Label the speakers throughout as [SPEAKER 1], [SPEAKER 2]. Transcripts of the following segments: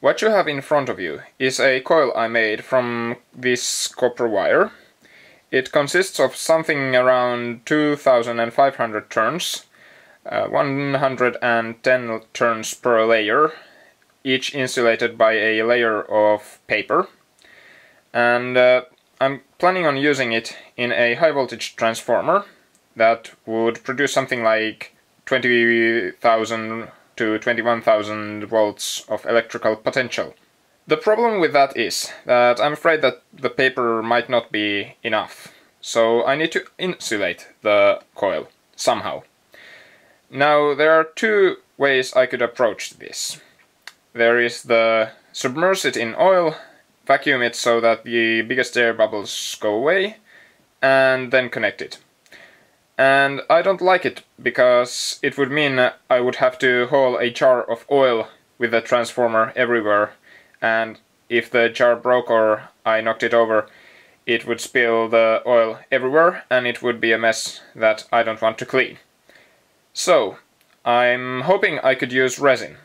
[SPEAKER 1] What you have in front of you is a coil I made from this copper wire. It consists of something around 2500 turns, uh, 110 turns per layer, each insulated by a layer of paper. And uh, I'm planning on using it in a high voltage transformer that would produce something like 20,000 to 21,000 volts of electrical potential. The problem with that is that I'm afraid that the paper might not be enough, so I need to insulate the coil somehow. Now there are two ways I could approach this. There is the submerge it in oil, vacuum it so that the biggest air bubbles go away, and then connect it. And I don't like it because it would mean I would have to haul a jar of oil with the transformer everywhere and if the jar broke or I knocked it over it would spill the oil everywhere and it would be a mess that I don't want to clean. So, I'm hoping I could use resin.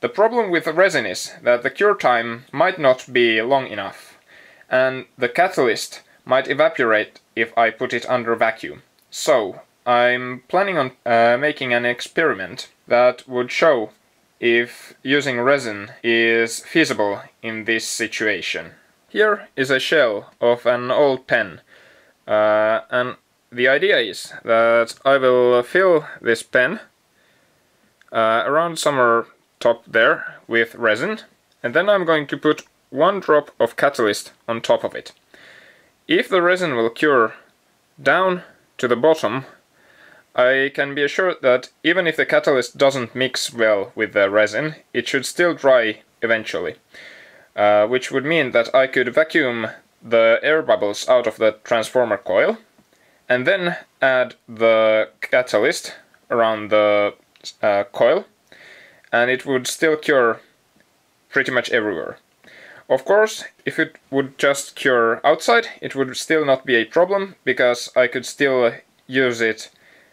[SPEAKER 1] The problem with the resin is that the cure time might not be long enough and the catalyst might evaporate if I put it under vacuum. So, I'm planning on uh, making an experiment that would show if using resin is feasible in this situation. Here is a shell of an old pen uh, and the idea is that I will fill this pen uh, around somewhere top there with resin and then I'm going to put one drop of catalyst on top of it. If the resin will cure down to the bottom, I can be assured that even if the catalyst doesn't mix well with the resin, it should still dry eventually. Uh, which would mean that I could vacuum the air bubbles out of the transformer coil and then add the catalyst around the uh, coil and it would still cure pretty much everywhere. Of course, if it would just cure outside, it would still not be a problem, because I could still use it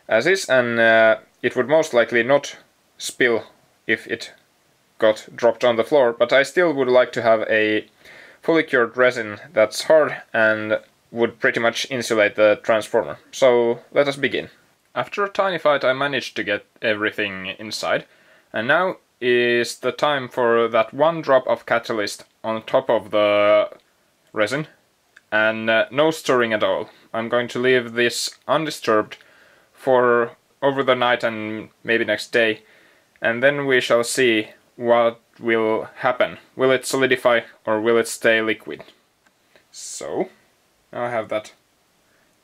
[SPEAKER 1] as is, and uh, it would most likely not spill if it got dropped on the floor, but I still would like to have a fully cured resin that's hard and would pretty much insulate the transformer. So let us begin. After a tiny fight I managed to get everything inside, and now is the time for that one drop of catalyst on top of the resin and uh, no stirring at all. I'm going to leave this undisturbed for over the night and maybe next day and then we shall see what will happen. Will it solidify or will it stay liquid? So, now I have that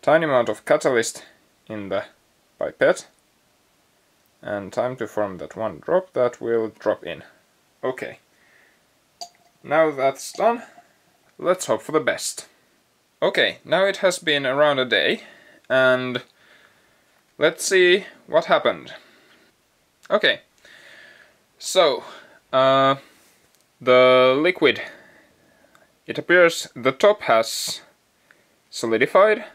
[SPEAKER 1] tiny amount of catalyst in the pipette and time to form that one drop that will drop in. Okay. Now that's done, let's hope for the best. Okay, now it has been around a day, and let's see what happened. Okay, so, uh, the liquid, it appears the top has solidified,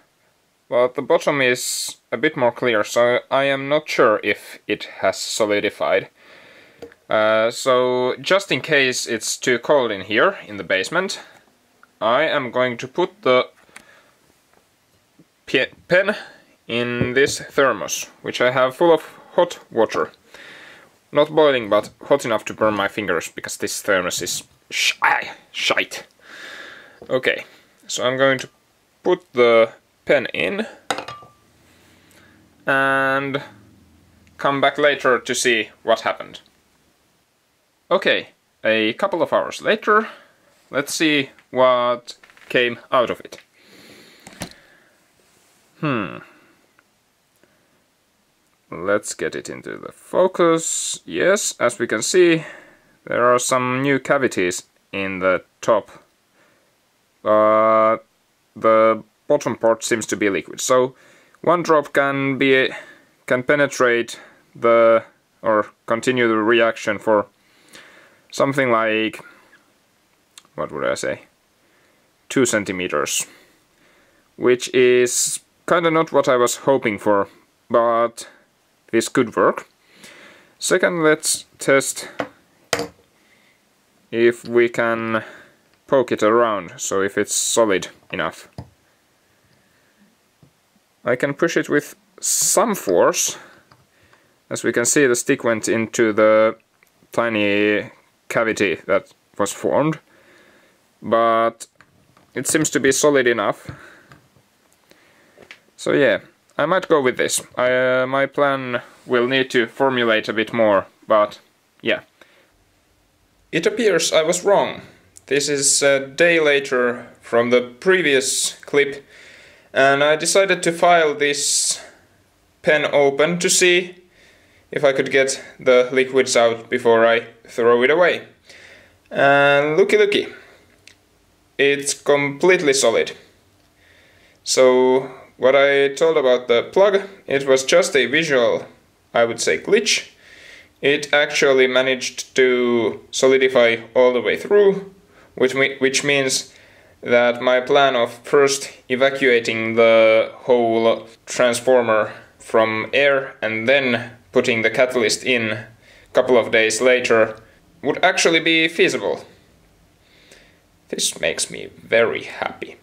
[SPEAKER 1] but the bottom is a bit more clear, so I am not sure if it has solidified. Uh, so, just in case it's too cold in here, in the basement, I am going to put the pen in this thermos, which I have full of hot water. Not boiling, but hot enough to burn my fingers, because this thermos is shite. Okay, so I'm going to put the pen in and come back later to see what happened. Okay, a couple of hours later, let's see what came out of it. Hmm. Let's get it into the focus. Yes, as we can see, there are some new cavities in the top. But the bottom part seems to be liquid. So one drop can be can penetrate the or continue the reaction for something like what would I say two centimeters which is kinda not what I was hoping for but this could work second let's test if we can poke it around, so if it's solid enough. I can push it with some force. As we can see the stick went into the tiny cavity that was formed. But it seems to be solid enough. So yeah, I might go with this. I, uh, my plan will need to formulate a bit more, but yeah. It appears I was wrong. This is a day later from the previous clip and I decided to file this pen open to see if I could get the liquids out before I throw it away. And looky looky, it's completely solid. So what I told about the plug, it was just a visual, I would say, glitch. It actually managed to solidify all the way through, which, which means that my plan of first evacuating the whole transformer from air and then putting the catalyst in a couple of days later would actually be feasible. This makes me very happy.